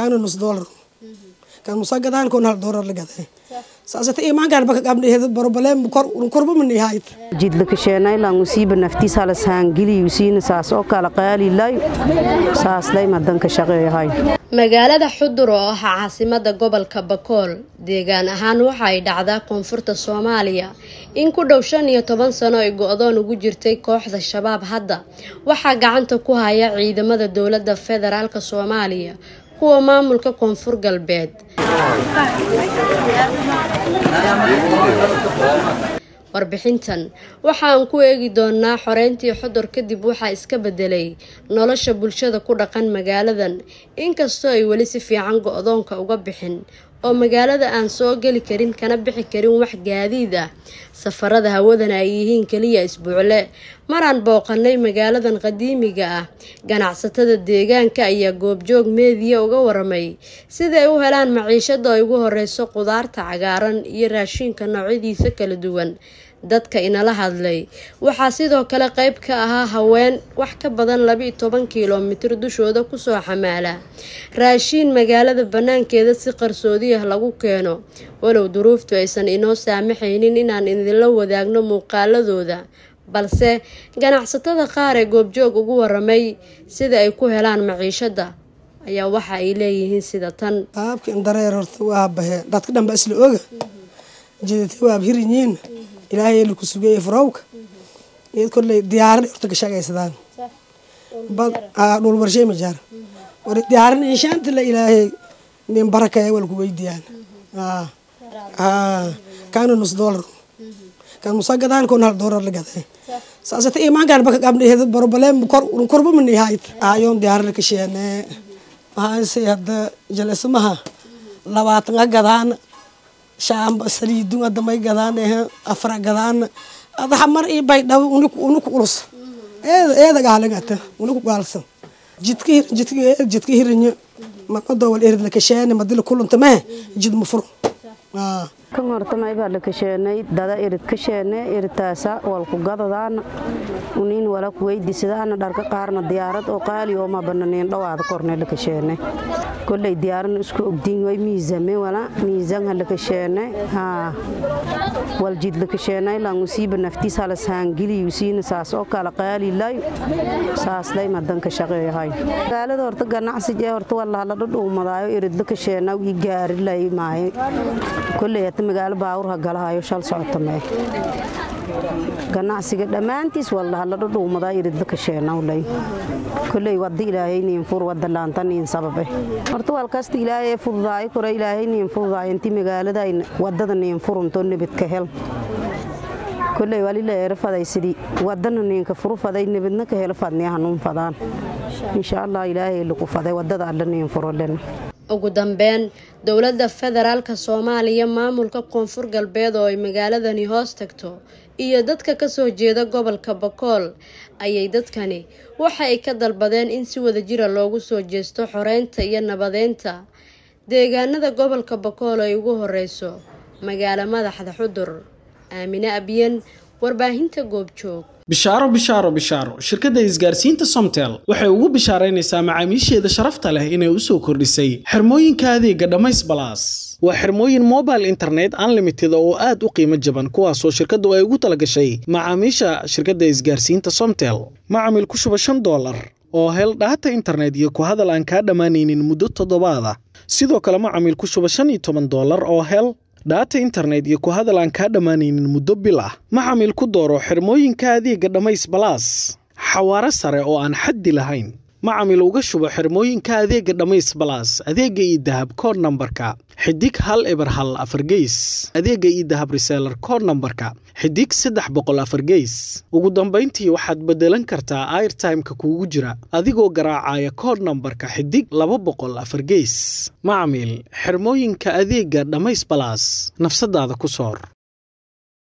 kaana nus doolar kan musa gadaan kon hal doolar la gaday saasata imaankaan baka qabdhehed borobalem korba manihayd jidlakasheenay lan usiiba naftiis halas haangili usiina saas oo kala qaalilay saaslay madanka shaqeeyahay magaalada xudur oo ah caasimada gobolka bakool deegaan ahaan waxa ay dhacdaa koonfurta soomaaliya in ku dhow shan iyo toban sano ay go-doon ugu jirtay kooxda shabaab hadda waxaa gacanta ku haya ciidamada dowladda federaalk soomaaliya kuwa maamulka koonfur galbeed. Warbixintan waxaan ku eegi doonaa xoreyntii xudur kadib waxaa iska bedelay nolosha bulshada ku dhaqan magaaladan. Inkastoo ay weli si fiican go-doonka uga bixin oo magaalada aan soo geli karin kana bixi karin wax gaadiid ah. Safarada hawadana ay yihiin keliya isbuucle. Maraan booqanay magaaladan qadiimiga ah. Ganacsatada deegaanka ayaa goobjoog meediya uga waramay. Siday u helaan maciishada ay ugu horeyso qudaarta cagaaran iyo raashiinka noocyadiisa kala duwan dadka inala hadlay. Waxaa sidoo kale qeyb ka ahaa haween wax ka badan laba-iyo toban kilomitir dushooda ku soo xamaala. Raashiin magaalada banaankeeda si qarsoodiyah lagu keeno. Walow duruuftu aysan inoo saamaxaynin inaan idinla wadaagno muuqaaladooda. Balse ganacsatada qaar ee goobjoog ugu waramay sida ay ku helaan maciishada ayaa waxa ay leeyihiin sida tan. Qaabkan dareer horta waa bahe dadka dhanba isla oga jeedati waab hirinyiin ilaahay laku sugaya farowka iyad kolley diyaaran horta ka shaqaysadaan bad dhul warshay ma jaar war diyaaran inshaanta la ilaahay nin barakaya walku weydiyaan kaana nus doolar kan musa gadaan kon hal doolar la gaday saasata imaankaan baka qabdhehed borobalem korba manihayd ayoon diyaaran la kasheene maxaase hadda jalesmaha labaatan ha gadaan shaamba saliidun hadda may gadaan afra gadaan. Adaha mar ii bay dhabo unuku ulus eeda gaalingata unuku gaalsan. Jidka jidka hirinyo mamadowal erid la kasheene madila kulunta meh? Jid mufur kan horta maybaa la kasheenay dada irid kasheene iritaasa walku gadadaana uniin wala kuweydiisadaana dharka qaarna diyaarad oo qaali oo mabananiin dhawaada korne la kasheene kolley diyaaran isku ogdiin way miisame wala miisanha la kasheene haa wal jid la kasheenay lan usiiba naftiis halas haangili usiina saas oo kala qaalilay saaslay madanka shaqeeyahay magaalada horta ganacsi ee horta walaala dhudhuumadaayo irid la kasheena ii gaarilay maaye kolley hata magaalo baawurha galahayo shal socota mee ganacsiga dhammaantiis wallaha la dhudhuumadaa iridla kasheenawlay kolley wada ilaahay niin fur wada laanta niin sababe. Horta walkasta ilaahay fududaayo kore ilaahay niin fududaayo intii magaalada waddada niin furunto nebadka hel. Kolley walila eera faday sidii wadana niinka furu faday nebadna ka helo fadniya hanuun fadaan insha allah ilaahay lagu faday waddada alla niin furolen ugu dambeyn dowladda federaalka soomaaliya maamulka koonfur galbeed oo ay magaaladani hoos tagto iyo dadka ka soo jeeda gobolka bakool ayay dadkani waxa ay ka dalbadeen in si wada jira loogu soo jeesto xoreynta iyo nabadeynta deegaanada gobolka bakool ay ugu horeyso magaalo madaxda xudur aamine abiyan warbaahinta goobjoog bishaaro bishaaro bishaaro. Shirkadda isgaarsiinta somtel waxay ugu bishaaraynaysaa macaamiisheeda sharafta leh inay u soo kordhisay xirmooyinka adeega dhammays balaas. Waa xirmooyin mobile internet unlimited oo aad u qiimo jaban kuwaasoo shirkaddu ay ugu talagashay macaamiisha shirkadda isgaarsiinta somtel. Macamil ku shuba shan doolar oo hel dhaata internet iyo ku hadal aan kaa dhammaanaynin muddo toddobaada sidoo kale macamil ku shuba shan iyo toban doolar oo hel dhaata internet iyo ku hadal aan kaa dhammaanaynin muddo bil ah. Macamil ku dooro xirmooyinka adeega dhammays balaas. Xawaaro sare oo aan xaddi lahayn macamil uga shubo xirmooyinka adeega dhammays balaas adeega io dahab kood nambarka xidig hal eber hal afargeys adeega io dahab reseelar kood nambarka xidig saddex boqol afargeys ugu dambayntii waxaad beddelan kartaa airtimeka kuugu jira adigoo garaacaya kood nambarka xidig laba boqol afargeys macamil xirmooyinka adeega dhammays balaas nafsadaada ku soor